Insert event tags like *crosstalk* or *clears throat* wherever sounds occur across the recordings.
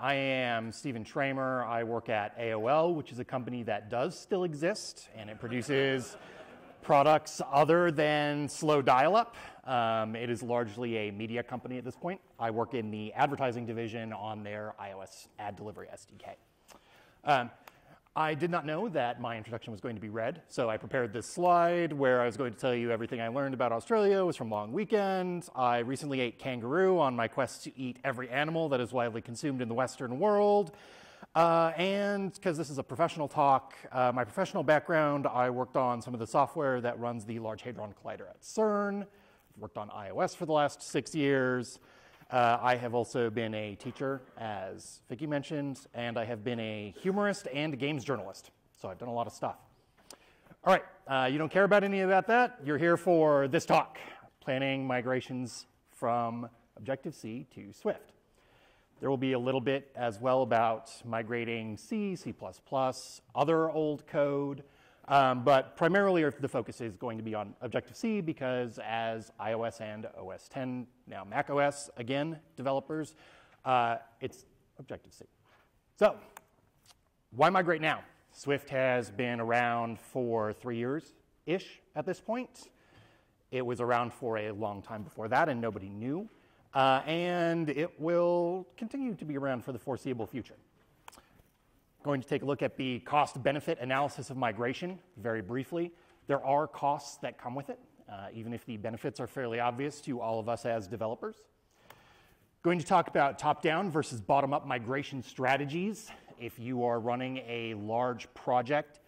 I am Stephen Tramer. I work at AOL, which is a company that does still exist, and it produces products other than slow dial-up. Um, it is largely a media company at this point. I work in the advertising division on their iOS ad delivery SDK. Um, I did not know that my introduction was going to be read, so I prepared this slide where I was going to tell you everything I learned about Australia was from Long Weekend. I recently ate kangaroo on my quest to eat every animal that is widely consumed in the Western world. Uh, and because this is a professional talk, uh, my professional background, I worked on some of the software that runs the Large Hadron Collider at CERN. I've worked on iOS for the last six years. Uh, I have also been a teacher, as Vicky mentioned, and I have been a humorist and games journalist. So I've done a lot of stuff. All right, uh, you don't care about any of that. You're here for this talk, planning migrations from Objective-C to Swift. There will be a little bit as well about migrating C, C++, other old code, um, but primarily the focus is going to be on Objective-C because as iOS and OS 10, now Mac OS, again, developers, uh, it's Objective-C. So why migrate now? Swift has been around for three years-ish at this point. It was around for a long time before that and nobody knew. Uh, and it will continue to be around for the foreseeable future going to take a look at the cost benefit analysis of migration very briefly. There are costs that come with it, uh, even if the benefits are fairly obvious to all of us as developers. Going to talk about top down versus bottom up migration strategies. If you are running a large project,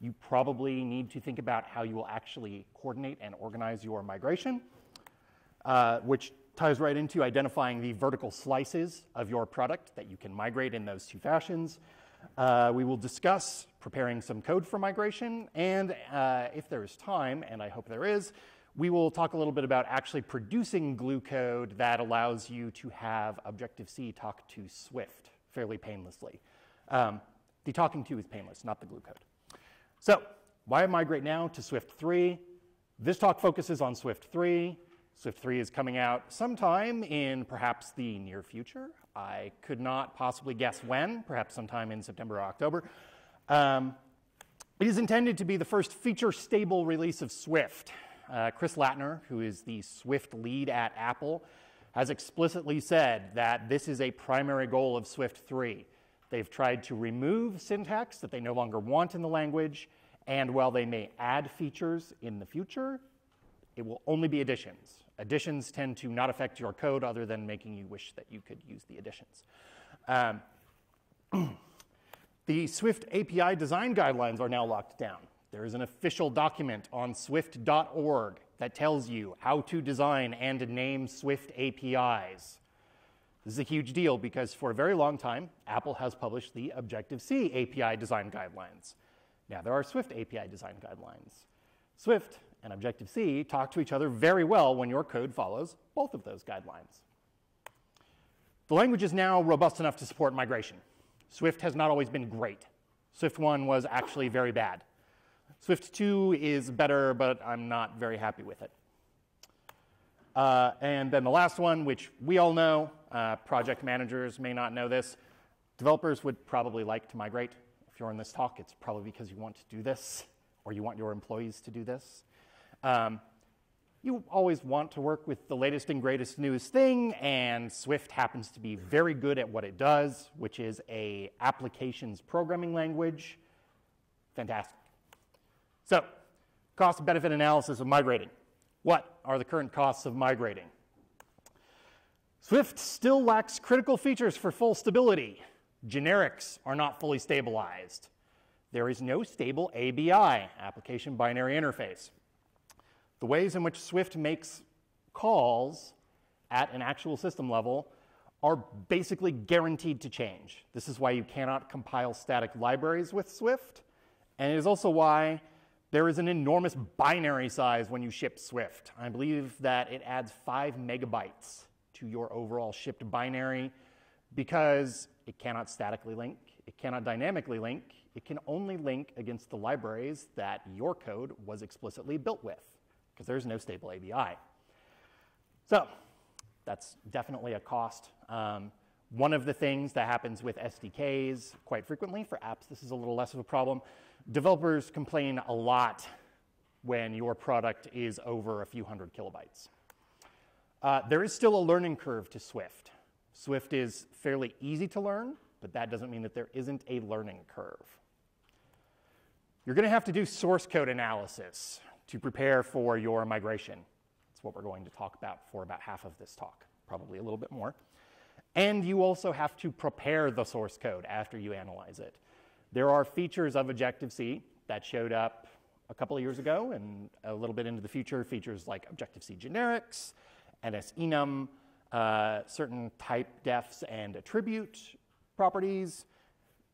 you probably need to think about how you will actually coordinate and organize your migration, uh, which ties right into identifying the vertical slices of your product that you can migrate in those two fashions. Uh, we will discuss preparing some code for migration, and uh, if there is time, and I hope there is, we will talk a little bit about actually producing glue code that allows you to have Objective-C talk to Swift fairly painlessly. Um, the talking to is painless, not the glue code. So why migrate now to Swift 3? This talk focuses on Swift 3. Swift 3 is coming out sometime in perhaps the near future. I could not possibly guess when, perhaps sometime in September or October. Um, it is intended to be the first feature stable release of Swift. Uh, Chris Lattner, who is the Swift lead at Apple, has explicitly said that this is a primary goal of Swift 3. They've tried to remove syntax that they no longer want in the language, and while they may add features in the future, it will only be additions. Additions tend to not affect your code other than making you wish that you could use the additions. Um, *clears throat* the Swift API design guidelines are now locked down. There is an official document on swift.org that tells you how to design and name Swift APIs. This is a huge deal because for a very long time, Apple has published the Objective-C API design guidelines. Now there are Swift API design guidelines. Swift and Objective-C talk to each other very well when your code follows both of those guidelines. The language is now robust enough to support migration. Swift has not always been great. Swift 1 was actually very bad. Swift 2 is better, but I'm not very happy with it. Uh, and then the last one, which we all know, uh, project managers may not know this, developers would probably like to migrate. If you're in this talk, it's probably because you want to do this, or you want your employees to do this. Um, you always want to work with the latest and greatest newest thing, and Swift happens to be very good at what it does, which is a applications programming language. Fantastic. So, cost benefit analysis of migrating. What are the current costs of migrating? Swift still lacks critical features for full stability. Generics are not fully stabilized. There is no stable ABI, application binary interface. The ways in which Swift makes calls at an actual system level are basically guaranteed to change. This is why you cannot compile static libraries with Swift, and it is also why there is an enormous binary size when you ship Swift. I believe that it adds five megabytes to your overall shipped binary because it cannot statically link, it cannot dynamically link, it can only link against the libraries that your code was explicitly built with because there's no stable ABI. So that's definitely a cost. Um, One of the things that happens with SDKs quite frequently, for apps this is a little less of a problem, developers complain a lot when your product is over a few hundred kilobytes. Uh, there is still a learning curve to Swift. Swift is fairly easy to learn, but that doesn't mean that there isn't a learning curve. You're going to have to do source code analysis to prepare for your migration. That's what we're going to talk about for about half of this talk, probably a little bit more. And you also have to prepare the source code after you analyze it. There are features of Objective-C that showed up a couple of years ago and a little bit into the future, features like Objective-C generics, NSEnum, uh, certain type defs and attribute properties,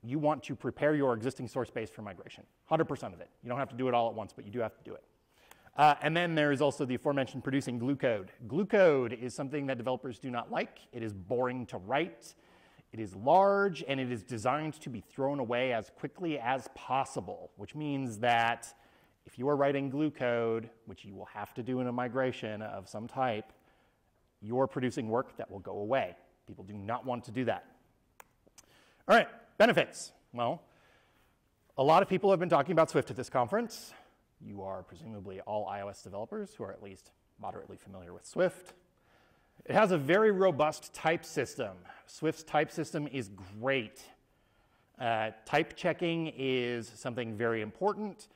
you want to prepare your existing source base for migration. 100% of it. You don't have to do it all at once, but you do have to do it. Uh, and then there's also the aforementioned producing glue code. Glue code is something that developers do not like. It is boring to write. It is large and it is designed to be thrown away as quickly as possible, which means that if you are writing glue code, which you will have to do in a migration of some type, you're producing work that will go away. People do not want to do that. All right, benefits. Well, a lot of people have been talking about Swift at this conference. You are presumably all iOS developers who are at least moderately familiar with Swift. It has a very robust type system. Swift's type system is great. Uh, type checking is something very important.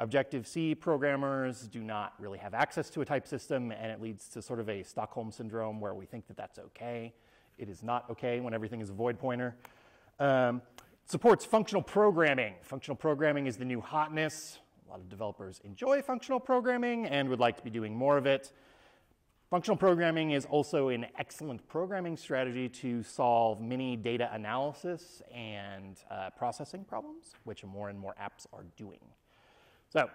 Objective-C programmers do not really have access to a type system, and it leads to sort of a Stockholm syndrome where we think that that's okay. It is not okay when everything is a void pointer. Um, supports functional programming. Functional programming is the new hotness. A lot of developers enjoy functional programming and would like to be doing more of it. Functional programming is also an excellent programming strategy to solve many data analysis and uh, processing problems, which more and more apps are doing. So,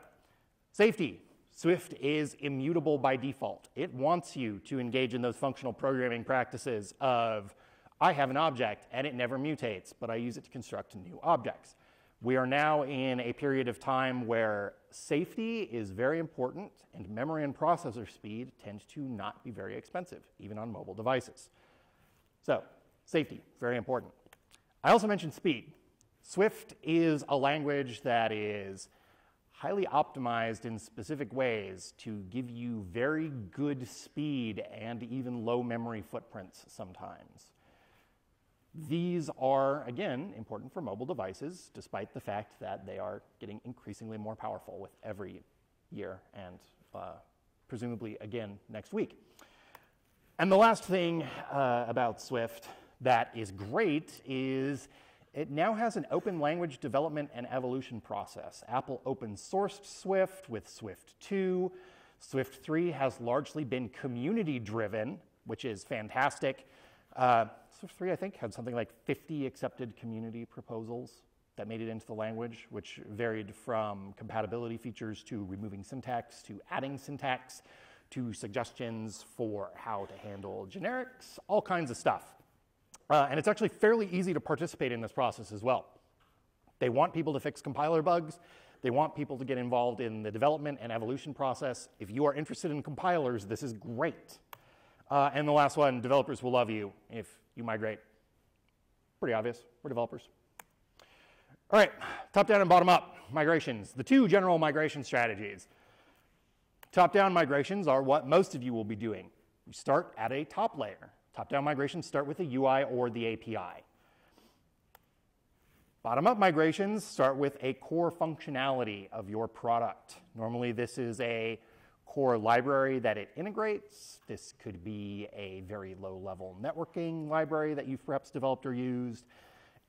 safety. Swift is immutable by default. It wants you to engage in those functional programming practices of I have an object and it never mutates, but I use it to construct new objects. We are now in a period of time where safety is very important and memory and processor speed tend to not be very expensive, even on mobile devices. So, safety, very important. I also mentioned speed. Swift is a language that is highly optimized in specific ways to give you very good speed and even low memory footprints sometimes. These are, again, important for mobile devices, despite the fact that they are getting increasingly more powerful with every year and uh, presumably again next week. And the last thing uh, about Swift that is great is it now has an open language development and evolution process. Apple open sourced Swift with Swift 2. Swift 3 has largely been community driven, which is fantastic. Uh, Swift 3, I think, had something like 50 accepted community proposals that made it into the language, which varied from compatibility features to removing syntax to adding syntax to suggestions for how to handle generics, all kinds of stuff. Uh, and it's actually fairly easy to participate in this process as well. They want people to fix compiler bugs. They want people to get involved in the development and evolution process. If you are interested in compilers, this is great. Uh, and the last one, developers will love you if you migrate. Pretty obvious. We're developers. All right, top down and bottom up migrations. The two general migration strategies. Top down migrations are what most of you will be doing. You start at a top layer. Top down migrations start with the UI or the API. Bottom up migrations start with a core functionality of your product. Normally, this is a core library that it integrates. This could be a very low level networking library that you've perhaps developed or used.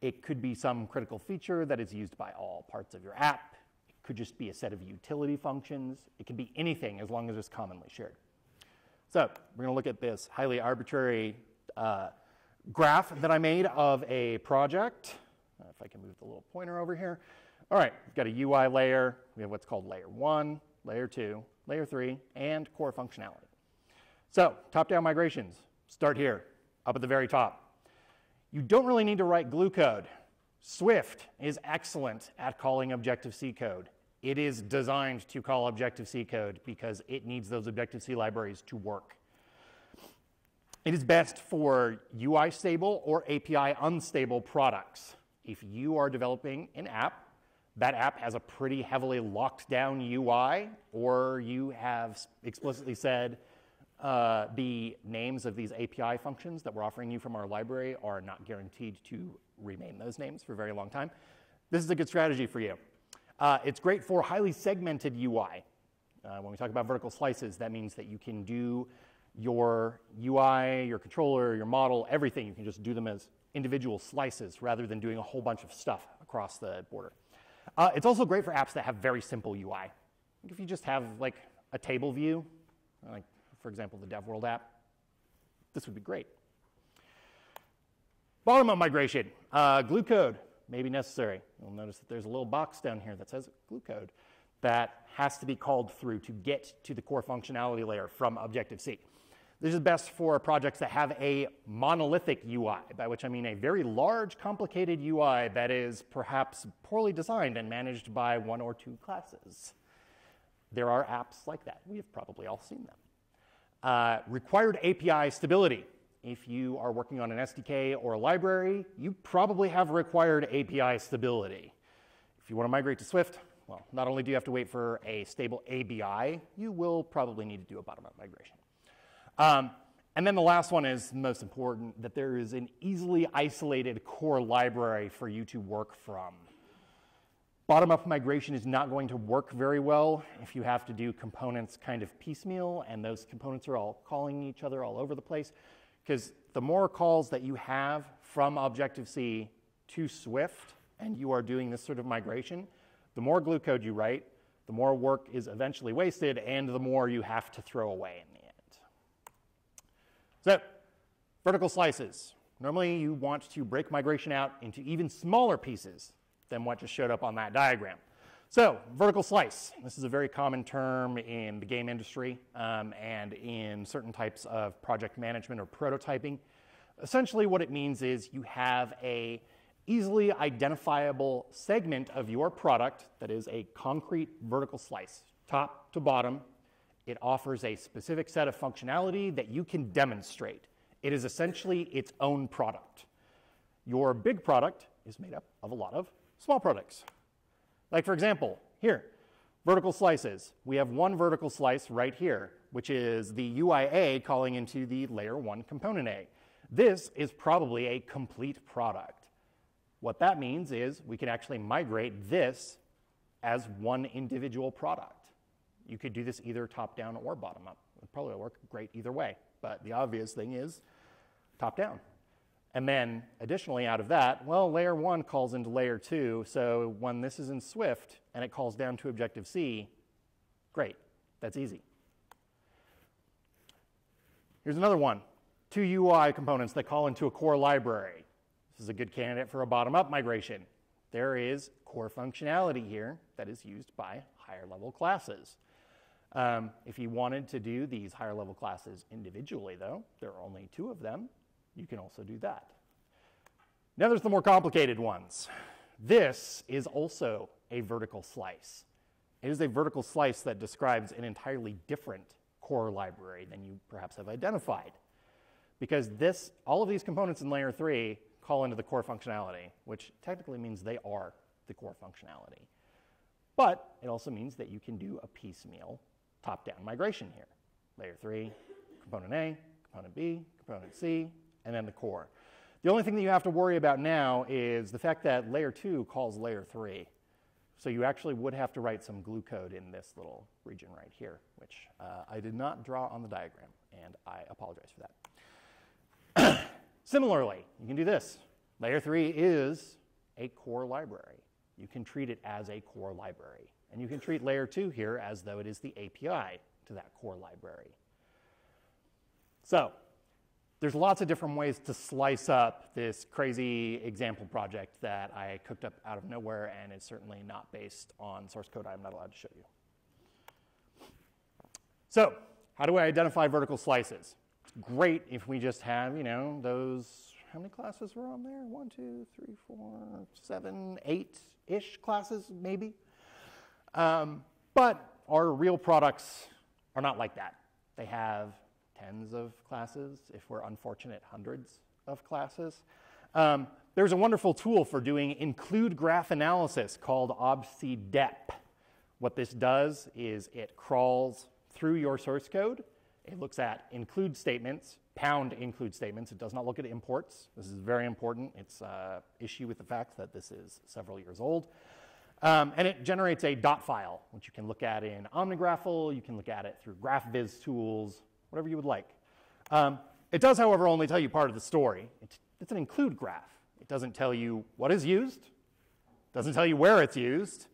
It could be some critical feature that is used by all parts of your app. It could just be a set of utility functions. It can be anything as long as it's commonly shared. So we're going to look at this highly arbitrary uh, graph that I made of a project. Uh, if I can move the little pointer over here. All right, we've got a UI layer. We have what's called layer one, layer two, layer three, and core functionality. So top-down migrations, start here, up at the very top. You don't really need to write glue code. Swift is excellent at calling Objective-C code. It is designed to call Objective-C code because it needs those Objective-C libraries to work. It is best for UI stable or API unstable products. If you are developing an app, that app has a pretty heavily locked down UI, or you have explicitly said uh, the names of these API functions that we're offering you from our library are not guaranteed to remain those names for a very long time. This is a good strategy for you. Uh, it's great for highly segmented UI. Uh, when we talk about vertical slices, that means that you can do your UI, your controller, your model, everything. You can just do them as individual slices rather than doing a whole bunch of stuff across the border. Uh, it's also great for apps that have very simple UI. If you just have like a table view, like for example the DevWorld app, this would be great. Bottom-up migration, uh, glue code may be necessary. You'll notice that there's a little box down here that says glue code that has to be called through to get to the core functionality layer from Objective-C. This is best for projects that have a monolithic UI, by which I mean a very large, complicated UI that is perhaps poorly designed and managed by one or two classes. There are apps like that. We have probably all seen them. Uh, required API stability. If you are working on an SDK or a library, you probably have required API stability. If you want to migrate to Swift, well, not only do you have to wait for a stable ABI, you will probably need to do a bottom-up migration. Um, and then the last one is most important, that there is an easily isolated core library for you to work from. Bottom-up migration is not going to work very well if you have to do components kind of piecemeal and those components are all calling each other all over the place. Because the more calls that you have from Objective-C to Swift and you are doing this sort of migration, the more glue code you write, the more work is eventually wasted and the more you have to throw away so, vertical slices. Normally you want to break migration out into even smaller pieces than what just showed up on that diagram. So, vertical slice. This is a very common term in the game industry um, and in certain types of project management or prototyping. Essentially, what it means is you have a easily identifiable segment of your product that is a concrete vertical slice, top to bottom, it offers a specific set of functionality that you can demonstrate. It is essentially its own product. Your big product is made up of a lot of small products. Like, for example, here, vertical slices. We have one vertical slice right here, which is the UIA calling into the layer one component A. This is probably a complete product. What that means is we can actually migrate this as one individual product. You could do this either top down or bottom up. It probably work great either way. But the obvious thing is top down. And then additionally out of that, well, layer one calls into layer two. So when this is in Swift and it calls down to Objective-C, great, that's easy. Here's another one, two UI components that call into a core library. This is a good candidate for a bottom-up migration. There is core functionality here that is used by higher level classes. Um, if you wanted to do these higher level classes individually, though, there are only two of them, you can also do that. Now there's the more complicated ones. This is also a vertical slice. It is a vertical slice that describes an entirely different core library than you perhaps have identified. Because this, all of these components in layer three call into the core functionality, which technically means they are the core functionality. But it also means that you can do a piecemeal top-down migration here. Layer 3, component A, component B, component C, and then the core. The only thing that you have to worry about now is the fact that layer 2 calls layer 3. So you actually would have to write some glue code in this little region right here, which uh, I did not draw on the diagram, and I apologize for that. *clears throat* Similarly, you can do this. Layer 3 is a core library. You can treat it as a core library. And you can treat layer two here as though it is the API to that core library. So there's lots of different ways to slice up this crazy example project that I cooked up out of nowhere and is certainly not based on source code I'm not allowed to show you. So how do I identify vertical slices? It's great if we just have, you know, those, how many classes were on there? One, two, three, four, seven, eight-ish classes, maybe. Um, but our real products are not like that. They have tens of classes, if we're unfortunate, hundreds of classes. Um, there's a wonderful tool for doing include graph analysis called obcdep. What this does is it crawls through your source code. It looks at include statements, pound include statements. It does not look at imports. This is very important. It's an issue with the fact that this is several years old. Um, and it generates a dot file, which you can look at in OmniGraffle. You can look at it through GraphViz tools, whatever you would like. Um, it does, however, only tell you part of the story. It's, it's an include graph. It doesn't tell you what is used, doesn't tell you where it's used,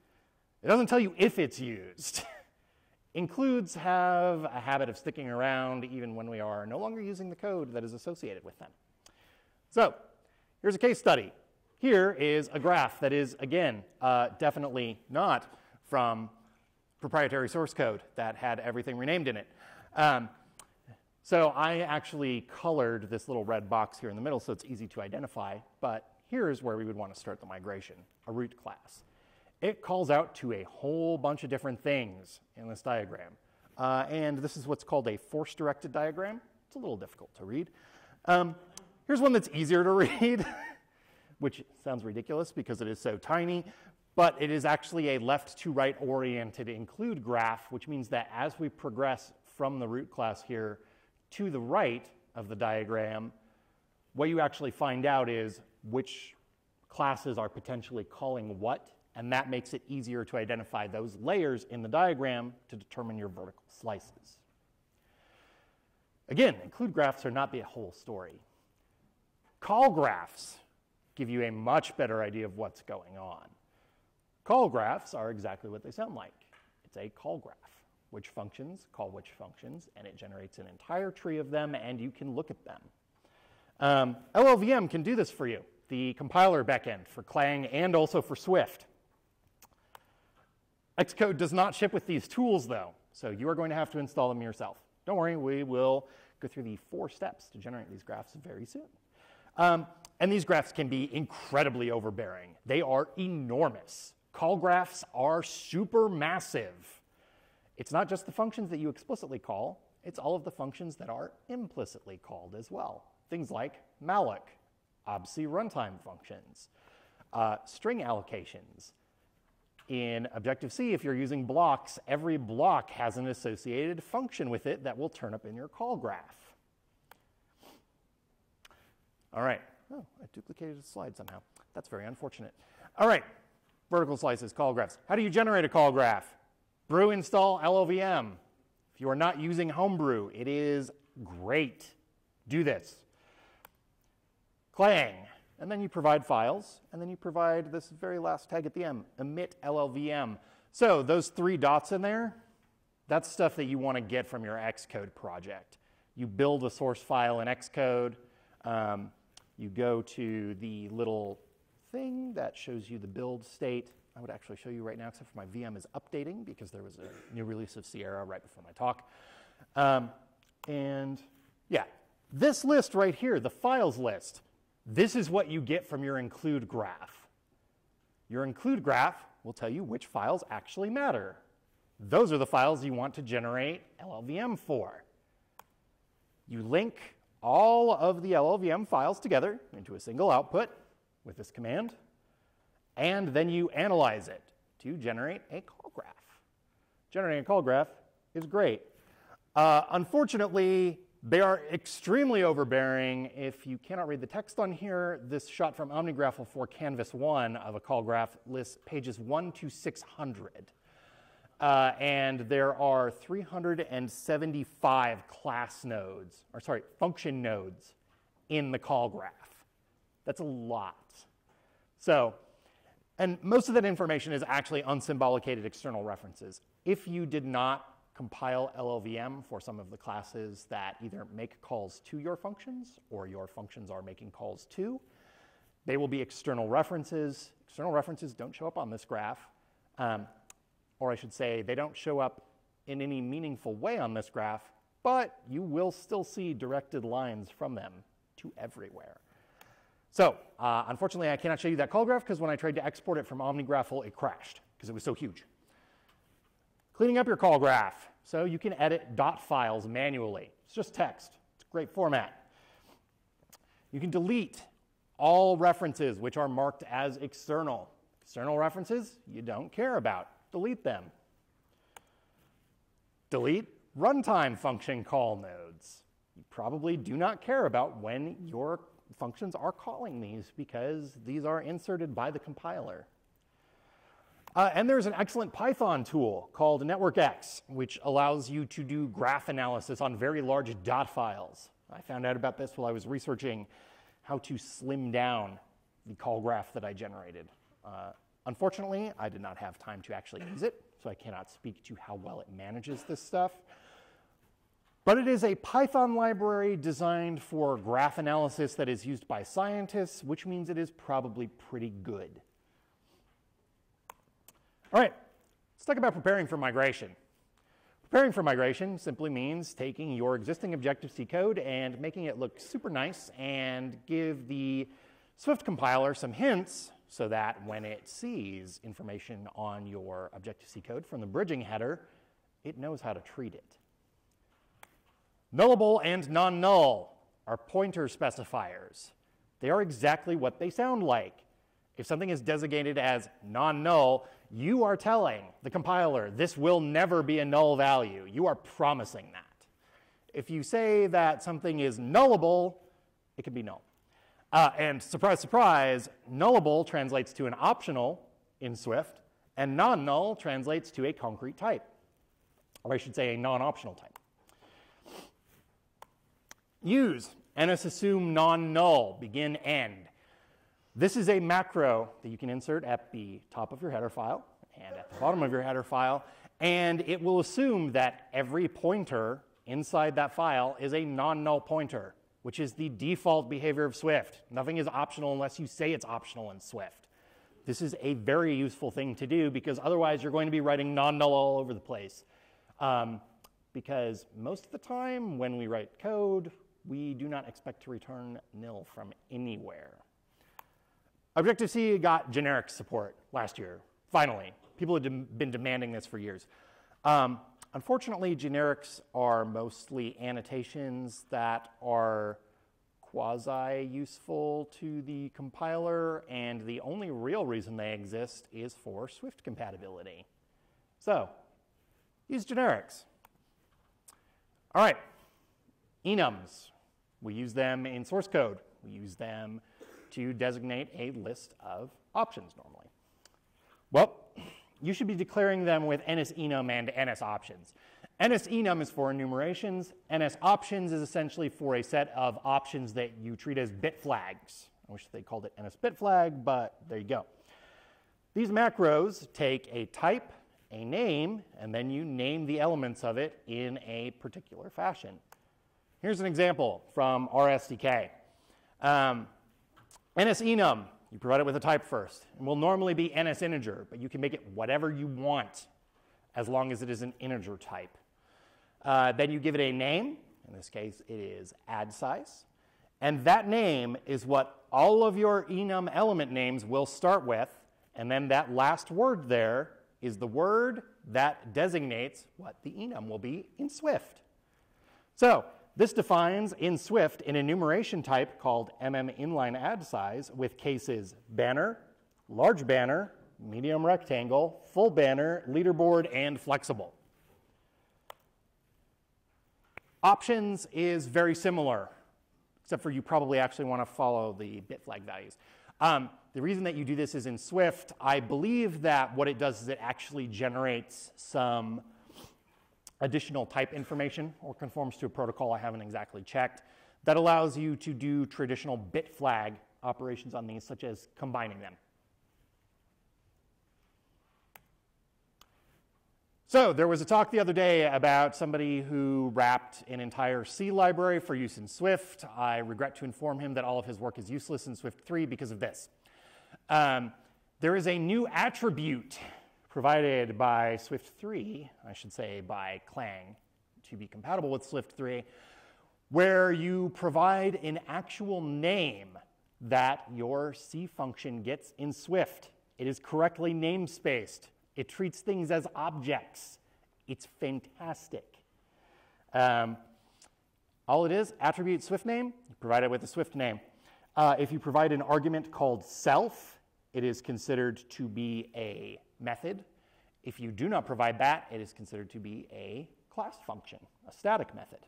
it doesn't tell you if it's used. *laughs* Includes have a habit of sticking around even when we are no longer using the code that is associated with them. So here's a case study. Here is a graph that is, again, uh, definitely not from proprietary source code that had everything renamed in it. Um, so I actually colored this little red box here in the middle so it's easy to identify, but here's where we would want to start the migration, a root class. It calls out to a whole bunch of different things in this diagram. Uh, and this is what's called a force-directed diagram. It's a little difficult to read. Um, here's one that's easier to *laughs* read. Which sounds ridiculous because it is so tiny, but it is actually a left to right oriented include graph, which means that as we progress from the root class here to the right of the diagram, what you actually find out is which classes are potentially calling what, and that makes it easier to identify those layers in the diagram to determine your vertical slices. Again, include graphs are not the whole story. Call graphs give you a much better idea of what's going on. Call graphs are exactly what they sound like. It's a call graph. Which functions call which functions, and it generates an entire tree of them, and you can look at them. Um, LLVM can do this for you, the compiler backend for Clang and also for Swift. Xcode does not ship with these tools, though, so you are going to have to install them yourself. Don't worry, we will go through the four steps to generate these graphs very soon. Um, and these graphs can be incredibly overbearing. They are enormous. Call graphs are super massive. It's not just the functions that you explicitly call, it's all of the functions that are implicitly called as well. Things like malloc, obc runtime functions, uh, string allocations. In Objective-C, if you're using blocks, every block has an associated function with it that will turn up in your call graph. All right. Oh, I duplicated a slide somehow. That's very unfortunate. All right, vertical slices, call graphs. How do you generate a call graph? Brew install LLVM. If you are not using Homebrew, it is great. Do this. Clang. And then you provide files, and then you provide this very last tag at the end, emit LLVM. So those three dots in there, that's stuff that you want to get from your Xcode project. You build a source file in Xcode. Um, you go to the little thing that shows you the build state. I would actually show you right now, except for my VM is updating because there was a new release of Sierra right before my talk. Um, and yeah, this list right here, the files list, this is what you get from your include graph. Your include graph will tell you which files actually matter. Those are the files you want to generate LLVM for. You link all of the LLVM files together into a single output with this command, and then you analyze it to generate a call graph. Generating a call graph is great. Uh, unfortunately, they are extremely overbearing. If you cannot read the text on here, this shot from OmniGraffle for Canvas 1 of a call graph lists pages 1 to 600. Uh, and there are 375 class nodes, or sorry, function nodes in the call graph. That's a lot. So, and most of that information is actually unsymbolicated external references. If you did not compile LLVM for some of the classes that either make calls to your functions or your functions are making calls to, they will be external references. External references don't show up on this graph. Um, or I should say, they don't show up in any meaningful way on this graph, but you will still see directed lines from them to everywhere. So, uh, unfortunately, I cannot show you that call graph because when I tried to export it from OmniGraffle, it crashed because it was so huge. Cleaning up your call graph. So you can edit dot files manually. It's just text. It's a great format. You can delete all references which are marked as external. External references you don't care about. Delete them. Delete runtime function call nodes. You probably do not care about when your functions are calling these because these are inserted by the compiler. Uh, and there's an excellent Python tool called NetworkX, which allows you to do graph analysis on very large dot files. I found out about this while I was researching how to slim down the call graph that I generated. Uh, unfortunately, I did not have time to actually use it, so I cannot speak to how well it manages this stuff. But it is a Python library designed for graph analysis that is used by scientists, which means it is probably pretty good. All right, let's talk about preparing for migration. Preparing for migration simply means taking your existing Objective-C code and making it look super nice and give the Swift compiler some hints so that when it sees information on your Objective-C code from the bridging header, it knows how to treat it. Nullable and non-null are pointer specifiers. They are exactly what they sound like. If something is designated as non-null, you are telling the compiler this will never be a null value. You are promising that. If you say that something is nullable, it can be null. Uh, and surprise, surprise, nullable translates to an optional in Swift, and non-null translates to a concrete type, or I should say a non-optional type. Use NSAssume non-null, begin, end. This is a macro that you can insert at the top of your header file and at the bottom of your header file, and it will assume that every pointer inside that file is a non-null pointer, which is the default behavior of Swift. Nothing is optional unless you say it's optional in Swift. This is a very useful thing to do because otherwise you're going to be writing non-null all over the place. Um, because most of the time when we write code, we do not expect to return nil from anywhere. Objective-C got generic support last year, finally. People had been demanding this for years. Um, unfortunately, generics are mostly annotations that are quasi-useful to the compiler, and the only real reason they exist is for Swift compatibility. So, use generics. All right, enums. We use them in source code. We use them to designate a list of options normally. Well, you should be declaring them with NSEnum and NSOptions. NSEnum is for enumerations. NSOptions is essentially for a set of options that you treat as bit flags. I wish they called it NSBitFlag, but there you go. These macros take a type, a name, and then you name the elements of it in a particular fashion. Here's an example from our SDK. Um, NSEnum, you provide it with a type first. and will normally be NS integer, but you can make it whatever you want as long as it is an integer type. Uh, then you give it a name. In this case, it is ad size. And that name is what all of your enum element names will start with. And then that last word there is the word that designates what the enum will be in Swift. So this defines in Swift an enumeration type called mm inline ad size with cases banner, large banner, medium rectangle, full banner, leaderboard, and flexible. Options is very similar, except for you probably actually want to follow the bit flag values. Um, the reason that you do this is in Swift, I believe that what it does is it actually generates some additional type information or conforms to a protocol I haven't exactly checked that allows you to do traditional bit flag operations on these, such as combining them. So there was a talk the other day about somebody who wrapped an entire C library for use in Swift. I regret to inform him that all of his work is useless in Swift 3 because of this. Um, there is a new attribute provided by Swift 3, I should say by Clang, to be compatible with Swift 3, where you provide an actual name that your C function gets in Swift. It is correctly namespaced. It treats things as objects. It's fantastic. Um, All it is, attribute Swift name, you provide it with a Swift name. Uh, if you provide an argument called self, it is considered to be a method. If you do not provide that, it is considered to be a class function, a static method.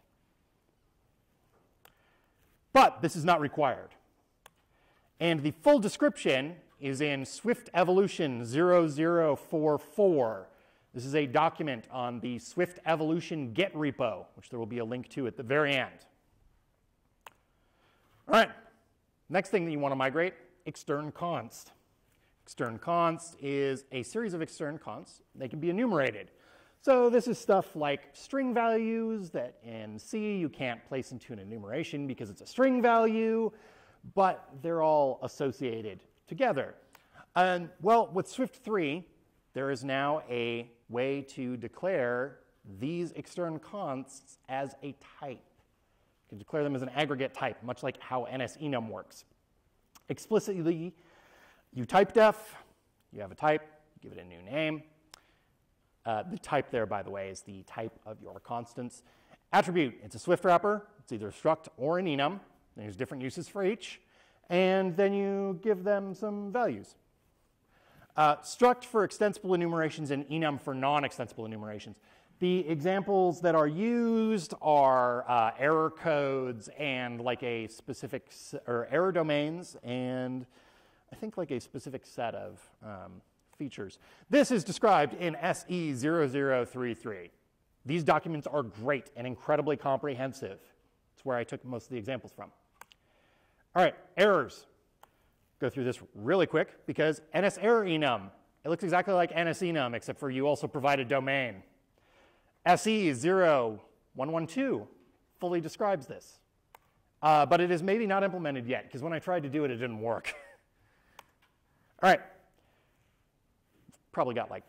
But this is not required. And the full description is in Swift Evolution 0044. This is a document on the Swift Evolution Git repo, which there will be a link to at the very end. All right, next thing that you want to migrate, extern const. Extern const is a series of extern consts. They can be enumerated. So this is stuff like string values that in C you can't place into an enumeration because it's a string value but they're all associated together. And well, with Swift 3, there is now a way to declare these extern consts as a type. You can declare them as an aggregate type, much like how NSEnum works. Explicitly, you type def, you have a type, give it a new name. Uh, the type there, by the way, is the type of your constants. Attribute, it's a Swift wrapper. It's either struct or an enum. There's different uses for each. And then you give them some values. Uh, struct for extensible enumerations and enum for non-extensible enumerations. The examples that are used are uh, error codes and like a specific, or error domains and I think like a specific set of um, features. This is described in SE0033. These documents are great and incredibly comprehensive. It's where I took most of the examples from. All right, errors. Go through this really quick because NS error enum, it looks exactly like NSEnum except for you also provide a domain. SE0112 fully describes this. Uh, but it is maybe not implemented yet because when I tried to do it, it didn't work. *laughs* All right. Probably got like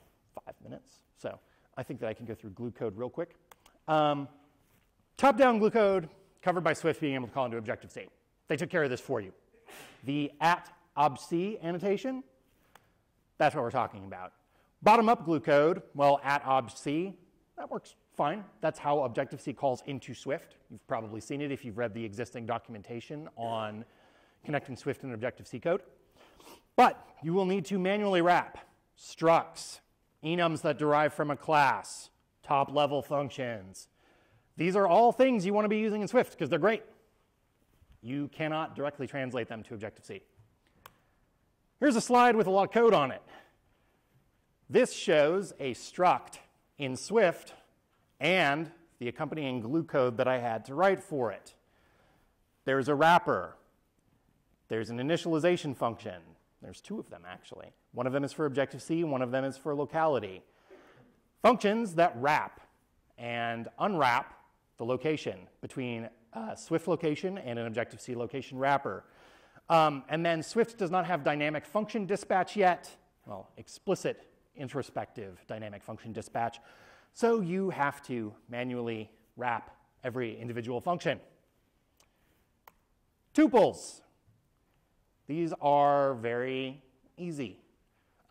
five minutes, so I think that I can go through glue code real quick. Um, Top-down glue code covered by Swift being able to call into Objective-C. They took care of this for you. The at obc annotation, that's what we're talking about. Bottom up glue code, well, at obc, that works fine. That's how Objective-C calls into Swift. You've probably seen it if you've read the existing documentation on connecting Swift and Objective-C code. But you will need to manually wrap structs, enums that derive from a class, top level functions. These are all things you want to be using in Swift because they're great. You cannot directly translate them to Objective-C. Here's a slide with a lot of code on it. This shows a struct in Swift and the accompanying glue code that I had to write for it. There's a wrapper. There's an initialization function. There's two of them, actually. One of them is for Objective-C, one of them is for locality. Functions that wrap and unwrap the location between Swift location and an Objective-C location wrapper. Um, and then Swift does not have dynamic function dispatch yet, well, explicit introspective dynamic function dispatch. So you have to manually wrap every individual function. Tuples. These are very easy.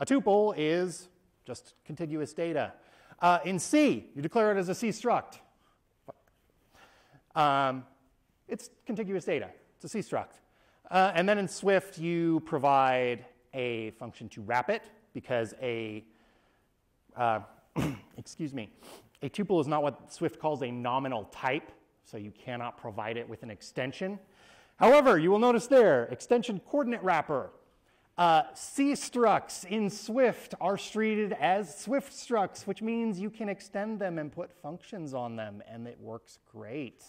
A tuple is just contiguous data. Uh, in C, you declare it as a C struct. Um, it's contiguous data. It's a C struct. Uh, and then in Swift, you provide a function to wrap it because a, uh, *clears throat* excuse me, a tuple is not what Swift calls a nominal type, so you cannot provide it with an extension. However, you will notice there, extension coordinate wrapper. Uh, C structs in Swift are treated as Swift structs, which means you can extend them and put functions on them, and it works great.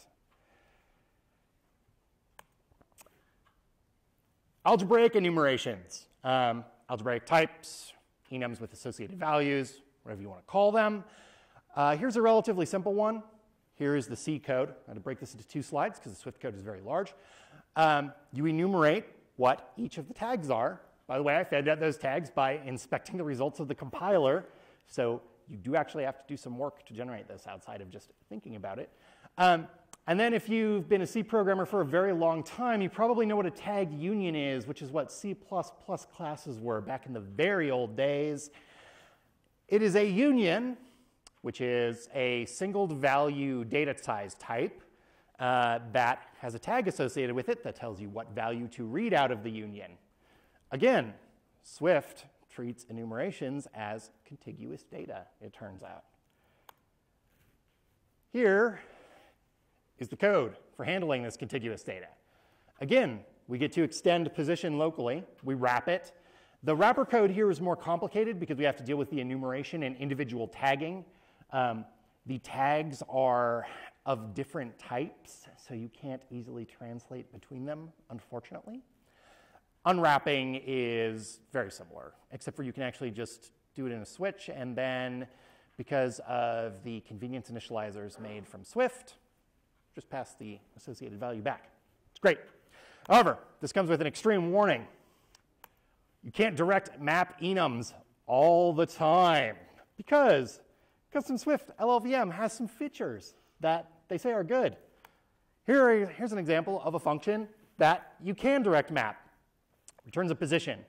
Algebraic enumerations, um, algebraic types, enums with associated values, whatever you want to call them. Uh, here's a relatively simple one. Here is the C code. I'm going to break this into two slides because the Swift code is very large. Um, you enumerate what each of the tags are. By the way, I fed out those tags by inspecting the results of the compiler. So you do actually have to do some work to generate this outside of just thinking about it. Um, and then if you've been a C programmer for a very long time, you probably know what a tag union is, which is what C++ classes were back in the very old days. It is a union, which is a single value data size type. Uh, that has a tag associated with it that tells you what value to read out of the union. Again, Swift treats enumerations as contiguous data, it turns out. Here is the code for handling this contiguous data. Again, we get to extend position locally, we wrap it. The wrapper code here is more complicated because we have to deal with the enumeration and individual tagging. Um, the tags are of different types, so you can't easily translate between them, unfortunately. Unwrapping is very similar, except for you can actually just do it in a switch, and then because of the convenience initializers made from Swift, just pass the associated value back. It's great. However, this comes with an extreme warning. You can't direct map enums all the time because Custom Swift LLVM has some features that they say are good. Here, here's an example of a function that you can direct map. Returns a position.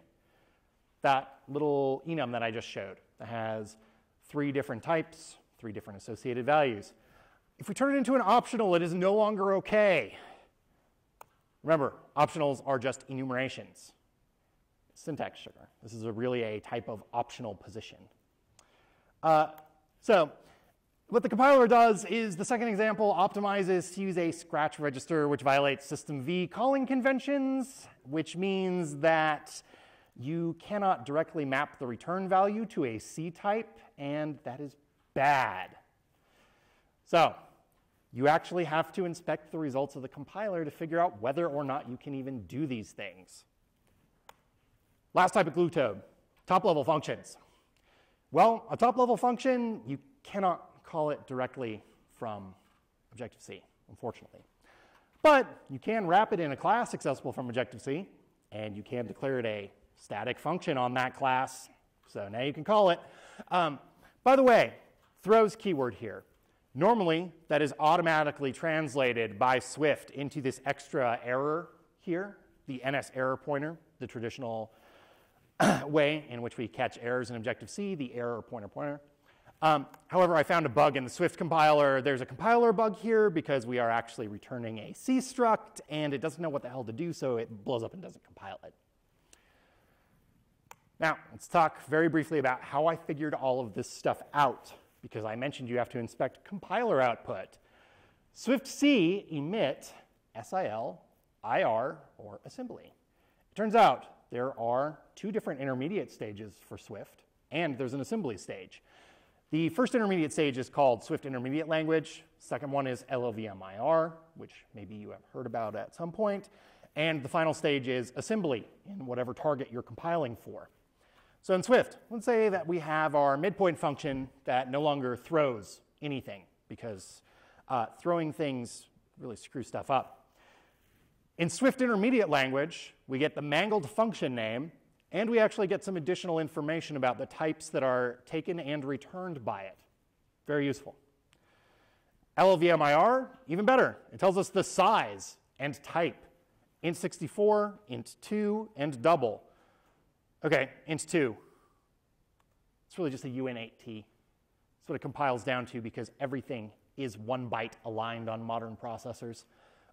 That little enum that I just showed that has three different types, three different associated values. If we turn it into an optional, it is no longer okay. Remember, optionals are just enumerations. Syntax sugar. This is a really a type of optional position. Uh, so what the compiler does is the second example optimizes to use a scratch register which violates system V calling conventions, which means that you cannot directly map the return value to a C type, and that is bad. So you actually have to inspect the results of the compiler to figure out whether or not you can even do these things. Last type of glue code, top level functions. Well, a top level function, you cannot call it directly from Objective-C, unfortunately. But you can wrap it in a class accessible from Objective-C, and you can declare it a static function on that class. So now you can call it. Um, by the way, throws keyword here. Normally, that is automatically translated by Swift into this extra error here, the NS error pointer, the traditional *coughs* way in which we catch errors in Objective-C, the error pointer pointer. Um, however, I found a bug in the Swift compiler. There's a compiler bug here because we are actually returning a C struct, and it doesn't know what the hell to do, so it blows up and doesn't compile it. Now, let's talk very briefly about how I figured all of this stuff out, because I mentioned you have to inspect compiler output. swiftc emit SIL, IR, or assembly. It turns out there are two different intermediate stages for Swift, and there's an assembly stage. The first intermediate stage is called Swift Intermediate Language. Second one is LLVM-IR, which maybe you have heard about at some point. And the final stage is assembly in whatever target you're compiling for. So in Swift, let's say that we have our midpoint function that no longer throws anything because uh, throwing things really screws stuff up. In Swift Intermediate Language, we get the mangled function name, and we actually get some additional information about the types that are taken and returned by it. Very useful. LLVMIR, even better. It tells us the size and type. int64, int2, and double. Okay, int2. It's really just a UN8T. That's what it compiles down to because everything is one byte aligned on modern processors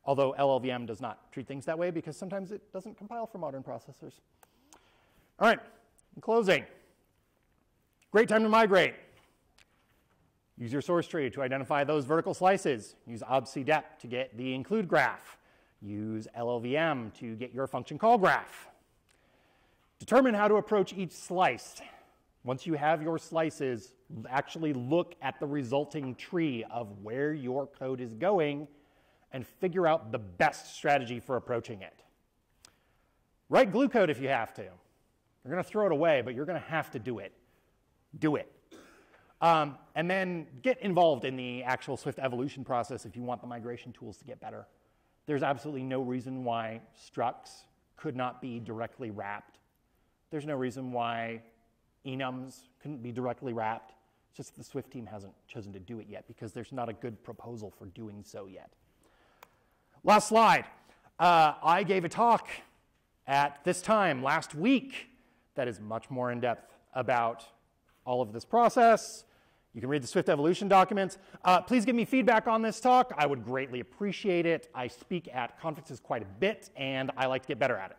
although LLVM does not treat things that way because sometimes it doesn't compile for modern processors. All right, in closing, great time to migrate. Use your source tree to identify those vertical slices. Use objc_dep to get the include graph. Use LLVM to get your function call graph. Determine how to approach each slice. Once you have your slices, actually look at the resulting tree of where your code is going and figure out the best strategy for approaching it. Write glue code if you have to. You're going to throw it away, but you're going to have to do it. Do it. Um, and then get involved in the actual Swift evolution process if you want the migration tools to get better. There's absolutely no reason why structs could not be directly wrapped. There's no reason why enums couldn't be directly wrapped. It's just the Swift team hasn't chosen to do it yet because there's not a good proposal for doing so yet. Last slide. Uh, I gave a talk at this time last week that is much more in depth about all of this process, You can read the Swift Evolution documents. Uh, please give me feedback on this talk. I would greatly appreciate it. I speak at conferences quite a bit, and I like to get better at it.